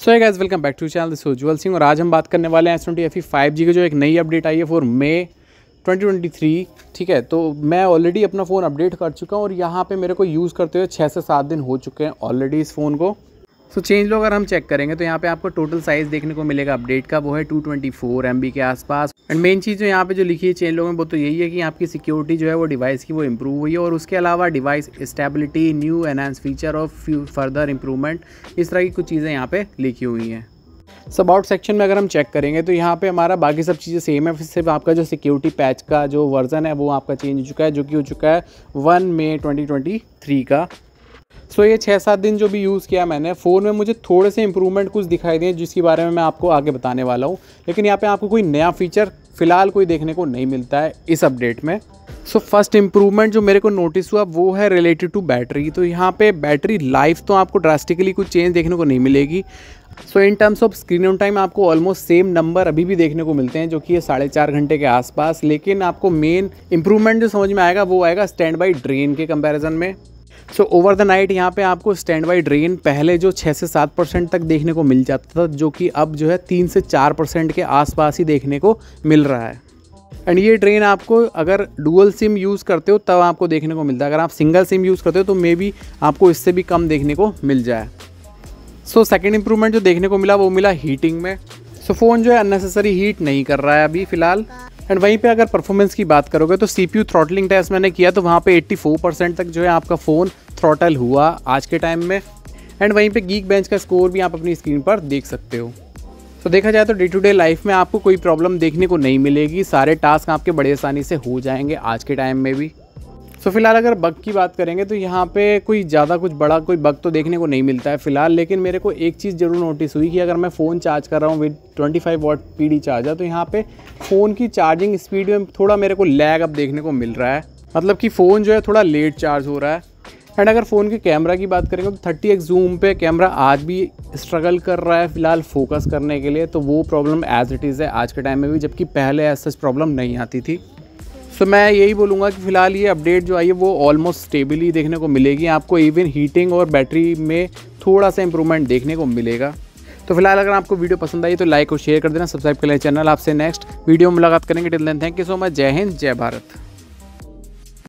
So hey guys welcome back to channel this Ujjwal Singh और आज हम बात करने वाले हैं S twenty F five G की, जो एक नई अपडेट आई है फॉर मे 2023 ठीक है? तो मैं ऑलरेडी अपना फ़ोन अपडेट कर चुका हूँ और यहाँ पे मेरे को यूज़ करते हुए छः से सात दिन हो चुके हैं ऑलरेडी इस फ़ोन को। सो चेंज लो अगर हम चेक करेंगे तो यहाँ पे आपको टोटल साइज़ देखने को मिलेगा अपडेट का, वो है two twenty four M B के आसपास। एंड मेन चीज़ जो यहाँ पे जो लिखी है चेंज लो में, वो तो यही है कि आपकी सिक्योरिटी जो है वो डिवाइस की वो इम्प्रूव हुई है। और उसके अलावा device stability new enhance feature और फर्दर इम्प्रूवमेंट इस तरह की कुछ चीज़ें यहाँ पर लिखी हुई हैं। सब अबाउट सेक्शन में अगर हम चेक करेंगे तो यहाँ पे हमारा बाकी सब चीज़ें सेम है। सिर्फ़ आपका जो सिक्योरिटी पैच का जो वर्जन है, वो आपका चेंज हो चुका है, जो कि हो चुका है वन मे 2023 का। सो ये छः सात दिन जो भी यूज़ किया मैंने फ़ोन में मुझे थोड़े से इंप्रूवमेंट कुछ दिखाई दिए जिसके बारे में मैं आपको आगे बताने वाला हूँ। लेकिन यहाँ पे आपको कोई नया फीचर फ़िलहाल कोई देखने को नहीं मिलता है इस अपडेट में। सो फ़र्स्ट इम्प्रूवमेंट जो मेरे को नोटिस हुआ, वो है रिलेटेड टू बैटरी तो यहाँ पे बैटरी लाइफ तो आपको ड्रास्टिकली कुछ चेंज देखने को नहीं मिलेगी। So in terms of screen on time आपको ऑलमोस्ट सेम नंबर अभी भी देखने को मिलते हैं, जो कि ये साढ़े चार घंटे के आसपास। लेकिन आपको मेन इंप्रूवमेंट जो समझ में आएगा, वो आएगा स्टैंड बाई ड्रेन के कंपैरिजन में। सो ओवर द नाइट यहाँ पे आपको स्टैंड बाई ड्रेन पहले जो छः से सात परसेंट तक देखने को मिल जाता था जो कि अब जो है तीन से चार परसेंट के आसपास ही देखने को मिल रहा है। एंड ये ड्रेन आपको अगर डुअल सिम यूज़ करते हो तब आपको देखने को मिलता है। अगर आप सिंगल सिम यूज़ करते हो तो मे बी आपको इससे भी कम देखने को मिल जाए। सो सेकेंड इंप्रूवमेंट जो देखने को मिला वो मिला हीटिंग में। सो so, फ़ोन जो है अननेसेसरी हीट नहीं कर रहा है अभी फ़िलहाल। एंड वहीं पे अगर परफॉर्मेंस की बात करोगे तो सी पी थ्रॉटलिंग टेस्ट मैंने किया तो वहाँ पे 84 परसेंट तक जो है आपका फ़ोन थ्रॉटल हुआ आज के टाइम में। एंड वहीं पे गीक बेंच का स्कोर भी आप अपनी स्क्रीन पर देख सकते हो। तो देखा जाए तो डे टू डे लाइफ में आपको कोई प्रॉब्लम देखने को नहीं मिलेगी, सारे टास्क आपके बड़े आसानी से हो जाएँगे आज के टाइम में भी। सो फ़िलहाल अगर बग की बात करेंगे तो यहाँ पे कोई ज़्यादा कुछ बड़ा कोई बग तो देखने को नहीं मिलता है फ़िलहाल, लेकिन मेरे को एक चीज़ ज़रूर नोटिस हुई कि अगर मैं फ़ोन चार्ज कर रहा हूँ with 25 five watt P charger तो यहाँ पे फ़ोन की चार्जिंग स्पीड में थोड़ा मेरे को लैग अब देखने को मिल रहा है। मतलब कि फ़ोन जो है थोड़ा लेट चार्ज हो रहा है। एंड अगर फ़ोन के कैमरा की बात करेंगे तो थर्टी एक्स जूम पे कैमरा आज भी स्ट्रगल कर रहा है फ़िलहाल फोकस करने के लिए तो वो प्रॉब्लम एज इट इज़ है आज के टाइम में भी, जबकि पहले ऐसा प्रॉब्लम नहीं आती थी। सो so, मैं यही बोलूँगा कि फ़िलहाल ये अपडेट जो आई है वो ऑलमोस्ट स्टेबली देखने को मिलेगी। आपको इवन हीटिंग और बैटरी में थोड़ा सा इंप्रूवमेंट देखने को मिलेगा। तो फ़िलहाल अगर आपको वीडियो पसंद आई तो लाइक और शेयर कर देना सब्सक्राइब कर लेना चैनल। आपसे नेक्स्ट वीडियो में मुलाकात करेंगे। Till then thank you so much जय हिंद जय भारत।